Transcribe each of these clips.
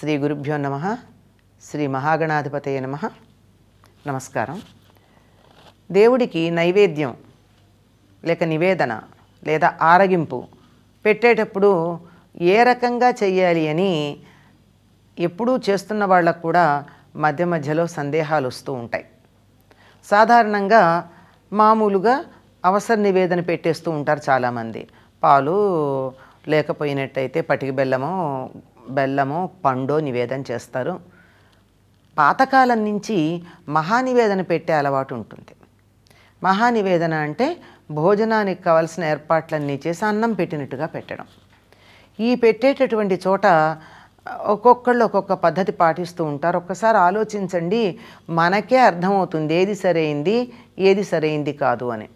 శ్రీ గురుభ్యో నమ శ్రీ మహాగణాధిపతయ నమ. నమస్కారం. దేవుడికి నైవేద్యం లేక నివేదన లేదా ఆరగింపు పెట్టేటప్పుడు ఏ రకంగా చెయ్యాలి అని ఎప్పుడూ చేస్తున్న వాళ్ళకు కూడా మధ్య మధ్యలో సందేహాలు వస్తూ ఉంటాయి. సాధారణంగా మామూలుగా అవసర నివేదన పెట్టేస్తూ ఉంటారు చాలామంది. పాలు లేకపోయినట్టయితే పటికి బెల్లము బెల్లము పండో నివేదన చేస్తారు. పాతకాలం నుంచి మహానివేదన పెట్టే అలవాటు ఉంటుంది. మహానివేదన అంటే భోజనానికి కావలసిన ఏర్పాట్లన్నీ చేసి అన్నం పెట్టినట్టుగా పెట్టడం. ఈ పెట్టేటటువంటి చోట ఒక్కొక్కళ్ళు ఒక్కొక్క పద్ధతి పాటిస్తూ ఉంటారు. ఒక్కసారి ఆలోచించండి మనకే అర్థమవుతుంది ఏది సరైంది ఏది సరైంది కాదు అని.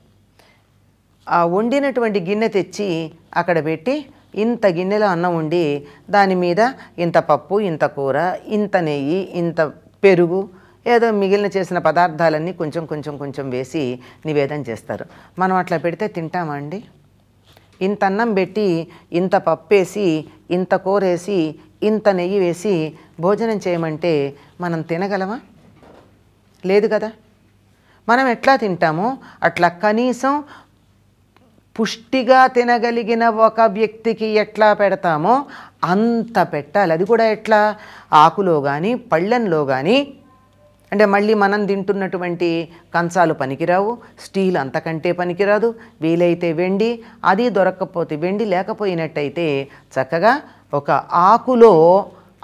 ఆ వండినటువంటి గిన్నె తెచ్చి అక్కడ పెట్టి ఇంత గిన్నెలో అన్నం ఉండి దాని మీద ఇంత పప్పు ఇంత కూర ఇంత నెయ్యి ఇంత పెరుగు ఏదో మిగిలిన చేసిన పదార్థాలన్నీ కొంచెం కొంచెం కొంచెం వేసి నివేదన చేస్తారు. మనం అట్లా పెడితే తింటామండి ఇంత అన్నం పెట్టి ఇంత పప్పు వేసి ఇంత కూరేసి ఇంత నెయ్యి వేసి భోజనం చేయమంటే మనం తినగలమా? లేదు కదా? మనం ఎట్లా తింటామో అట్లా కనీసం పుష్టిగా తినగలిగిన ఒక వ్యక్తికి ఎట్లా పెడతామో అంత పెట్టాలి. అది కూడా ఎట్లా? ఆకులో కానీ పళ్ళెంలో కానీ అంటే మళ్ళీ మనం తింటున్నటువంటి కంచాలు పనికిరావు స్టీల్ అంతకంటే పనికిరాదు. వీలైతే వెండి అది దొరకకపోతే వెండి లేకపోయినట్టయితే చక్కగా ఒక ఆకులో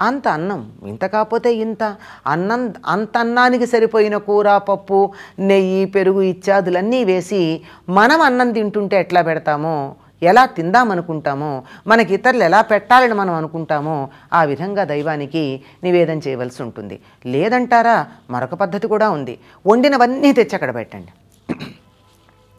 అంత అన్నం ఇంత కాకపోతే ఇంత. అన్నం అంత అన్నానికి సరిపోయిన కూర పప్పు నెయ్యి పెరుగు ఇత్యాదులన్నీ వేసి మనం అన్నం తింటుంటే ఎట్లా పెడతామో ఎలా తిందామనుకుంటామో మనకి ఇతరులు ఎలా పెట్టాలని మనం అనుకుంటామో ఆ విధంగా దైవానికి నివేదన చేయవలసి ఉంటుంది. లేదంటారా? మరొక పద్ధతి కూడా ఉంది. వండినవన్నీ తెచ్చి అక్కడ పెట్టండి.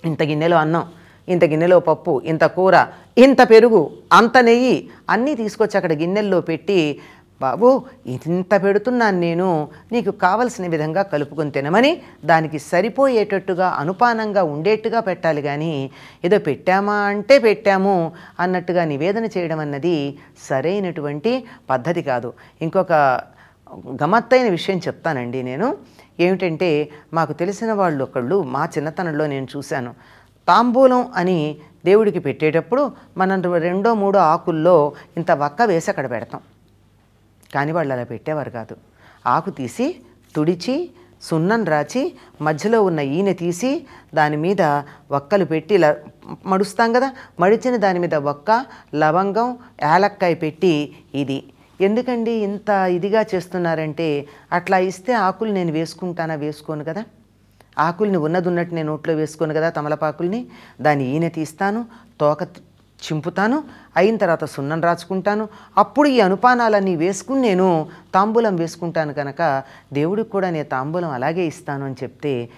ఇంత గిన్నెలో అన్నం ఇంత గిన్నెలో పప్పు ఇంత కూర ఇంత పెరుగు అంత నెయ్యి అన్నీ తీసుకొచ్చి అక్కడ గిన్నెల్లో పెట్టి బాబు ఇంత పెడుతున్నాను నేను. నీకు కావలసిన విధంగా కలుపుకొని తినమని దానికి సరిపోయేటట్టుగా అనుపానంగా ఉండేట్టుగా పెట్టాలి కానీ ఏదో పెట్టామా అంటే పెట్టాము అన్నట్టుగా నివేదన చేయడం అన్నది సరైనటువంటి పద్ధతి కాదు. ఇంకొక గమత్తైన విషయం చెప్తానండి నేను. ఏమిటంటే మాకు తెలిసిన వాళ్ళు ఒకళ్ళు మా చిన్నతనంలో నేను చూశాను. తాంబూలం అని దేవుడికి పెట్టేటప్పుడు మనం రెండో మూడో ఆకుల్లో ఇంత వక్క వేసి అక్కడ పెడతాం. కానీ వాళ్ళు అలా పెట్టేవారు కాదు. ఆకు తీసి తుడిచి సున్నం రాచి మధ్యలో ఉన్న ఈనె తీసి దాని మీద వక్కలు పెట్టి ల మడుస్తాం కదా మడిచిన దాని మీద వక్క లవంగం యాలక్కాయ పెట్టి ఇది. ఎందుకండి ఇంత ఇదిగా చేస్తున్నారంటే అట్లా ఇస్తే ఆకులు నేను వేసుకుంటానా వేసుకోను కదా? ఆకుల్ని ఉన్నది ఉన్నట్టు నేను నోట్లో వేసుకోను కదా తమలపాకుల్ని. దాని ఈనె తీస్తాను తోక చింపుతాను అయిన తర్వాత సున్నం రాచుకుంటాను. అప్పుడు ఈ అనుపానాలన్నీ వేసుకుని నేను తాంబూలం వేసుకుంటాను కనుక దేవుడికి కూడా నేను తాంబూలం అలాగే ఇస్తాను అని చెప్తే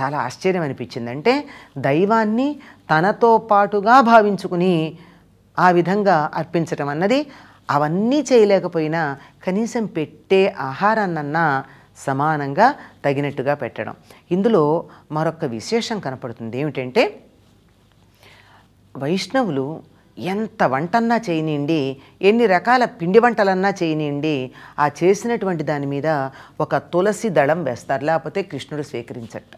చాలా ఆశ్చర్యం అనిపించింది. అంటే దైవాన్ని తనతో పాటుగా భావించుకుని ఆ విధంగా అర్పించటం అన్నది అవన్నీ చేయలేకపోయినా కనీసం పెట్టే ఆహారాన్నన్నా సమానంగా తగినట్టుగా పెట్టడం. ఇందులో మరొక విశేషం కనపడుతుంది. ఏమిటంటే వైష్ణవులు ఎంత వంటన్నా చేయనియండి ఎన్ని రకాల పిండి వంటలన్నా చేయనియండి ఆ చేసినటువంటి దాని మీద ఒక తులసి దళం వేస్తారు లేకపోతే కృష్ణుడు స్వీకరించట.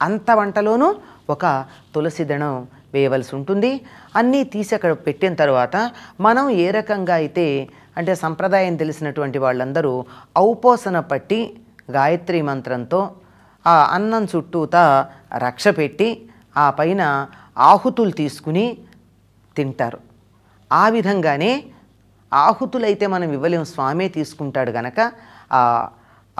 అంత వంటలోనూ ఒక తులసి దళం వేయవలసి ఉంటుంది. అన్నీ తీసి అక్కడ పెట్టిన తర్వాత మనం ఏ రకంగా అయితే అంటే సంప్రదాయం తెలిసినటువంటి వాళ్ళందరూ ఔపోసన పట్టి గాయత్రి మంత్రంతో ఆ అన్నం చుట్టూతా రక్ష పెట్టి ఆ పైన ఆహుతులు తీసుకుని తింటారు. ఆ విధంగానే ఆహుతులైతే మనం ఇవ్వలేము. స్వామే తీసుకుంటాడు గనక ఆ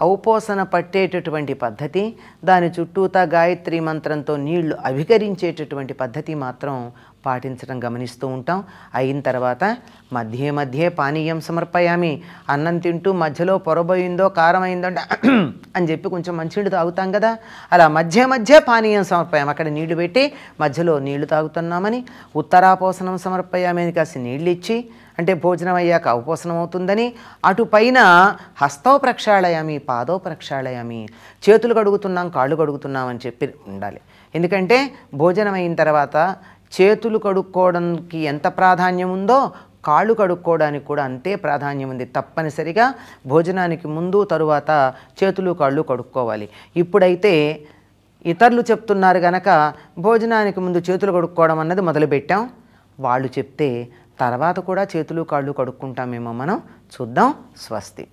ఔపోసన పట్టేటటువంటి పద్ధతి దాని చుట్టూతా గాయత్రి మంత్రంతో నీళ్ళు అభికరించేటటువంటి పద్ధతి మాత్రం పాటించడం గమనిస్తూ ఉంటాం. అయిన తర్వాత మధ్య మధ్య పానీయం సమర్పయామి. అన్నం తింటూ మధ్యలో పొరబోయిందో కారం అయిందో అని చెప్పి కొంచెం మంచినీళ్ళు తాగుతాం కదా. అలా మధ్య మధ్య పానీయం సమర్పయాం. అక్కడ నీళ్ళు పెట్టి మధ్యలో నీళ్ళు తాగుతున్నామని. ఉత్తరాపోసనం సమర్పయామి అని కాసి నీళ్ళు ఇచ్చి అంటే భోజనం అయ్యాక అవపోసనం అవుతుందని అటుపైన హస్తో ప్రక్షాళయామి పాదో ప్రక్షాళయామి చేతులు కడుగుతున్నాం కాళ్ళు కడుగుతున్నాం అని చెప్పి ఉండాలి. ఎందుకంటే భోజనం అయిన తర్వాత చేతులు కడుక్కోవడానికి ఎంత ప్రాధాన్యం ఉందో కాళ్ళు కడుక్కోవడానికి కూడా అంతే ప్రాధాన్యం ఉంది. తప్పనిసరిగా భోజనానికి ముందు తరువాత చేతులు కాళ్ళు కడుక్కోవాలి. ఇప్పుడైతే ఇతరులు చెప్తున్నారు గనక భోజనానికి ముందు చేతులు కడుక్కోవడం అన్నది మొదలుపెట్టాం. వాళ్ళు చెప్తే తర్వాత కూడా చేతులు కాళ్ళు కడుక్కుంటామేమో మనం? చూద్దాం. స్వస్తి.